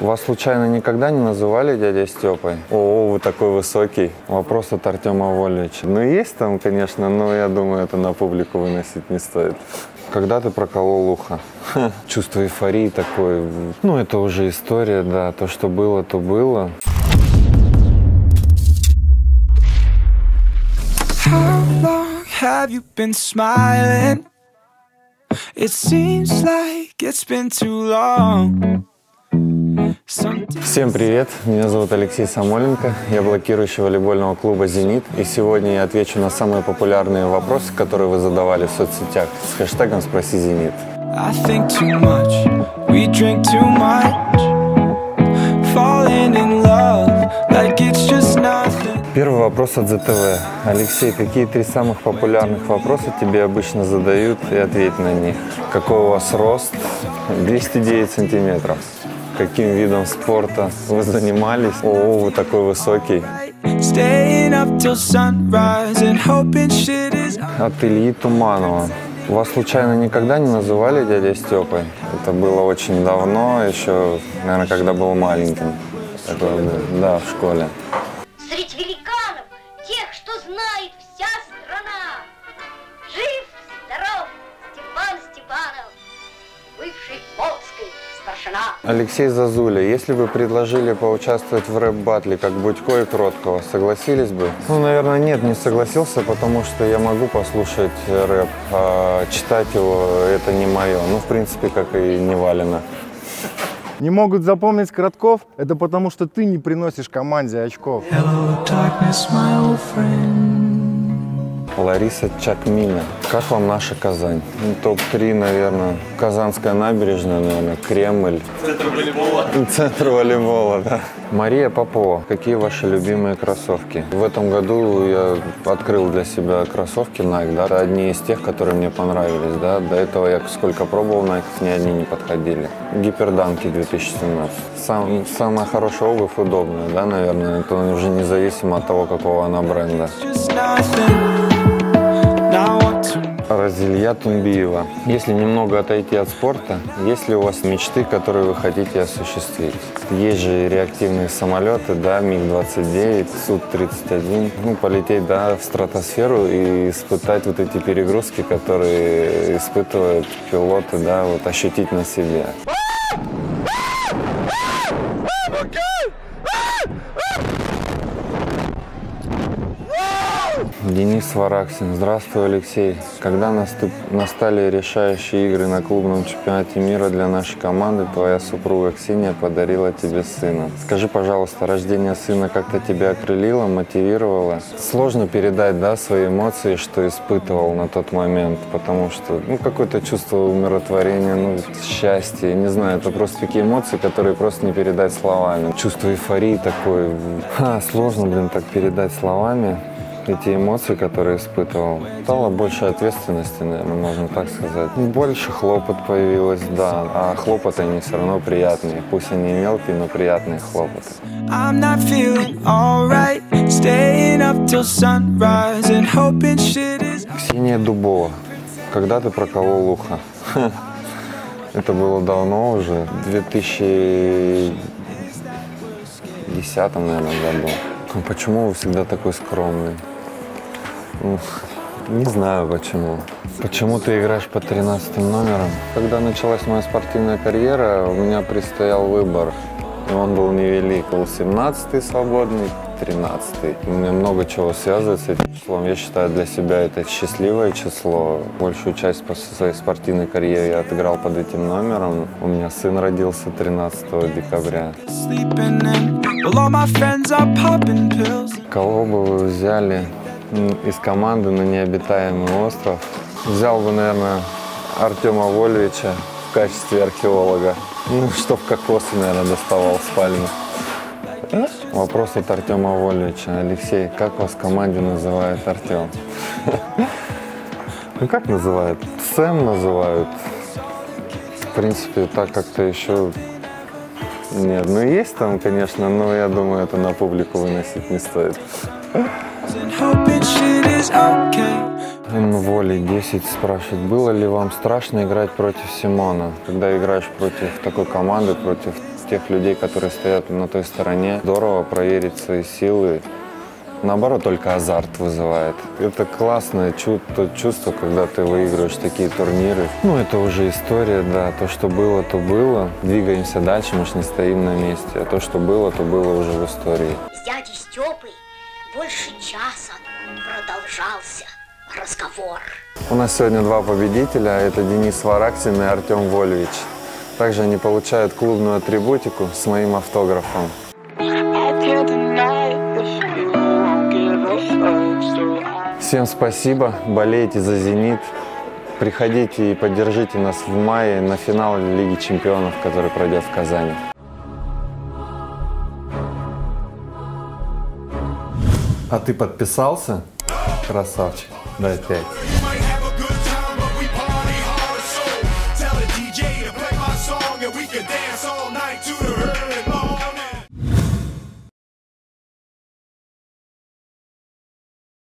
Вас случайно никогда не называли дядей Степой? О, вы такой высокий. Вопрос от Артема Вольевича. Ну, есть там, конечно, но я думаю, это на публику выносить не стоит. Когда ты проколол ухо? Ха, чувство эйфории такое. Ну, это уже история, да. То, что было, то было. Have you been smiling? It seems like it's been too long. Всем привет, меня зовут Алексей Самоленко, я блокирующий волейбольного клуба «Зенит», и сегодня я отвечу на самые популярные вопросы, которые вы задавали в соцсетях с хэштегом «Спроси Зенит». Первый вопрос от ЗТВ. Алексей, какие три самых популярных вопроса тебе обычно задают и ответь на них? Какой у вас рост? 209 сантиметров. Каким видом спорта вы занимались? О, вы такой высокий. От Ильи Туманова. Вас случайно никогда не называли дядей Степой? Это было очень давно, еще, наверное, когда был маленьким. Было, да, в школе. Среди великанов, тех, что знает вся старшина. Алексей Зазуля, если бы предложили поучаствовать в рэп-батле, как Будько и Кроткого, согласились бы? Ну, наверное, нет, не согласился, потому что я могу послушать рэп, а читать его это не мое. Ну, в принципе, как и не Валина. Не могут запомнить Коротков, это потому что ты не приносишь команде очков. Hello, darkness, my old friend. Лариса Чакмина. Как вам наша Казань? Ну, Топ-3, наверное. Казанская набережная, наверное. Кремль. Центр волейбола. Центр волейбола, да. Мария Попова. Какие ваши любимые кроссовки? В этом году я открыл для себя кроссовки Nike, да. Это одни из тех, которые мне понравились, да. До этого я сколько пробовал Nike, ни одни не подходили. Гиперданки 2017. Сам, самая хорошая обувь удобная, да, наверное. Это уже независимо от того, какого она бренда. Just nothing. Разилья Тумбиева. Если немного отойти от спорта, есть ли у вас мечты, которые вы хотите осуществить? Есть же реактивные самолеты, да, МиГ-29, Су-31. Ну, полететь, да, в стратосферу и испытать вот эти перегрузки, которые испытывают пилоты, да, вот ощутить на себе. Денис Вараксин. Здравствуй, Алексей. Когда наступ- настали решающие игры на клубном чемпионате мира для нашей команды, твоя супруга Ксения подарила тебе сына. Скажи, пожалуйста, рождение сына как-то тебя окрылило, мотивировало? Сложно передать, да, свои эмоции, что испытывал на тот момент, потому что, ну, какое-то чувство умиротворения, ну, счастья, не знаю, это просто такие эмоции, которые просто не передать словами. Чувство эйфории такое, ха, сложно, блин, так передать словами эти эмоции, которые испытывал. Стало больше ответственности, наверное, можно так сказать. Больше хлопот появилось, да. А хлопоты, они все равно приятные. Пусть они мелкие, но приятные хлопоты. I'm not feeling alright. Staying up till sunrise and hoping shit is Ксения Дубова. Когда ты проколол ухо? Это было давно уже, в 2010, наверное, году. Почему вы всегда такой скромный? Не знаю почему. Почему ты играешь по 13 номерам? Когда началась моя спортивная карьера, у меня предстоял выбор. И он был невелик. Был 17 свободный, 13 У меня много чего связывает с этим числом. Я считаю, для себя это счастливое число. Большую часть своей спортивной карьере я отыграл под этим номером. У меня сын родился 13 декабря. Кого бы вы взяли из команды на необитаемый остров? Взял бы, наверное, Артема Вольвича в качестве археолога. Ну, чтоб кокосы, наверное, доставал с пальмы. Вопрос от Артема Вольвича. Алексей, как вас в команде называет Артем? Ну, как называют? Сэм называют. В принципе, так как-то еще... Нет, ну есть там, конечно, но я думаю, это на публику выносить не стоит. Okay. Воли 10 спрашивает, было ли вам страшно играть против Симона? Когда играешь против такой команды, против тех людей, которые стоят на той стороне. Здорово проверить свои силы. Наоборот, только азарт вызывает. Это классное чу- то чувство, когда ты выигрываешь такие турниры. Ну, это уже история, да. То, что было, то было. Двигаемся дальше, мы ж не стоим на месте. А то, что было, то было уже в истории. С дядей Степой больше часа продолжался разговор. У нас сегодня два победителя. Это Денис Вараксин и Артем Вольвич. Также они получают клубную атрибутику с моим автографом. Всем спасибо. Болейте за «Зенит». Приходите и поддержите нас в мае на финал Лиги чемпионов, который пройдет в Казани. А ты подписался? Красавчик. Дай пять.